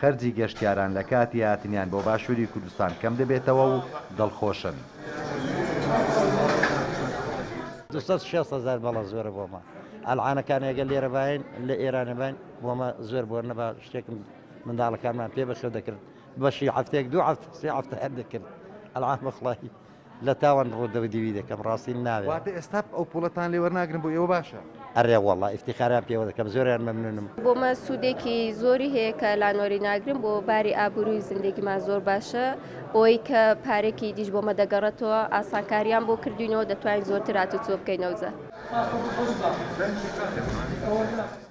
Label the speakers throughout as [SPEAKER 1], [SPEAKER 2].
[SPEAKER 1] خەرجی گەشتیاران لە کاتی هاتنیان بۆ باشووری کوردستان کەم دەبێتەوە و دڵخۆشن.
[SPEAKER 2] دوو سەد شێست هەزار بەڵا زۆرە بۆ مە ئەلعانەکان ئێگەر لێرە باین لە ئێرانە باین بۆ مە زۆر بۆرنە با شتێکم منداڵەکانمان پێ بەشە دەکرد بەشی هەفتەیەک دوو هەفتە سێ هەفتە هەر دەکرد ئەلعان بەخڵای لە تاوان ڕوو دەو دیوی دەکەم ڕاستیم ناوێ.
[SPEAKER 1] واتە ئێستا ئەو پوڵەتان لێ وەرناگرن بۆ ئێوە باشە؟
[SPEAKER 2] ئەرێ وەڵا ئیفتیخاریان پێوە دەکەم زۆریان مەمنونم.
[SPEAKER 3] بۆ مە سودێکی زۆری هەیە کە لان وەری ناگرن بۆ باری ئابوروی زندگیمان زۆر باشە بۆی کە پارێکی دیش بۆ مە دەگەڕێتەوە ئاسان کاریان بۆ کردوینەوە دەتوانین زۆرتر
[SPEAKER 1] هاتوچۆ بکەینەوە جە.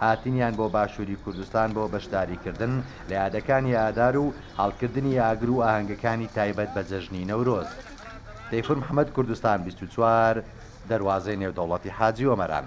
[SPEAKER 1] هاتنیان بۆ باشووری کوردستان بۆ بەشداریکردن لە یادەکانی ئادار و هەڵکردنی ئاگر و ئاهەنگەکانی تایبەت بە جەژنی نەورۆز. تەیفور محەمەد کوردستان بیست و چوار، دەروازەی نێودەوڵەتی حاجی ئۆمەران.